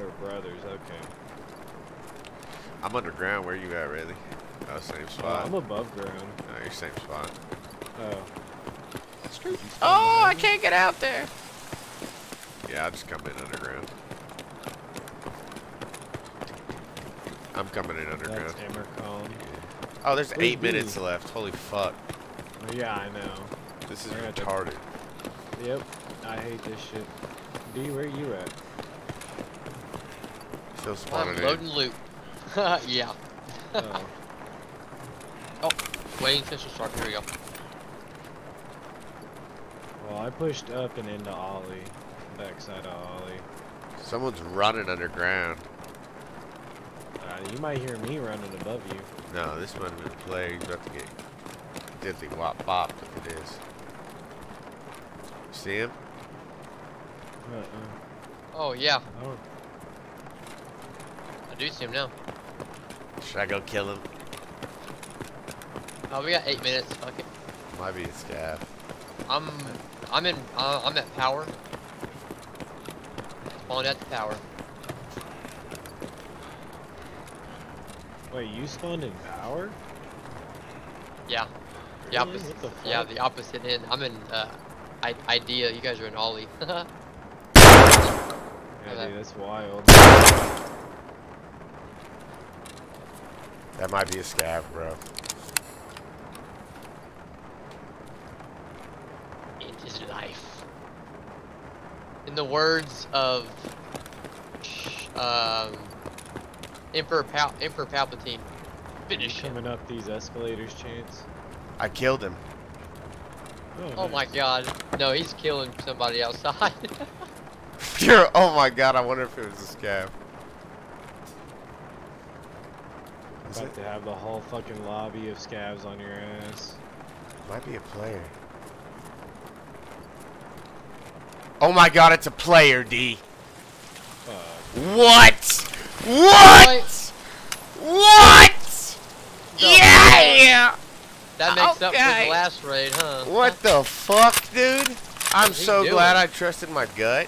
They're brothers. Okay. I'm underground. Where you at, really? Oh, same Oh, spot. I'm above ground. No, you're same spot. Oh. Oh, I can't get out there. Yeah, I'll just come in underground. I'm coming in underground. That's Hammercon. Oh, there's Where's eight minutes left. Holy fuck. Oh, yeah, I know. This is I got the- retarded. Yep. I hate this shit. B, where you at? Still I'm in. loading loot. yeah. Oh. Waiting fish will start. Here we go. Well, I pushed up and into OLI. Backside of OLI. Someone's running underground. Uh, you might hear me running above you. No, this might have been a player. He's about to get diddly wop bopped if it is. See him? Uh-uh. Oh yeah, I don't... See him now. Should I go kill him? Oh, we got eight minutes. Fuck it. Might be a scav. I'm, I'm in, uh, I'm at power. Spawned at the power. Wait, you spawned in power? Yeah. The Really? opposite. What the fuck? Yeah, the opposite end. I'm in uh, I idea. You guys are in OLI. Yeah, dude, that's wild. That might be a scav, bro. it is life. In the words of um, Emperor Pal Emperor Palpatine, You finish him. coming up these escalators, Chance? I killed him. Oh my God! No, he's killing somebody outside. You're, oh my god, I wonder if it was a scav. Is About it? to have the whole fucking lobby of scavs on your ass. Might be a player. Oh my god, it's a player, D. Fuck. What? What? What? Yeah! that makes up for the last raid, huh? What the fuck, dude? I'm so doing? glad I trusted my gut.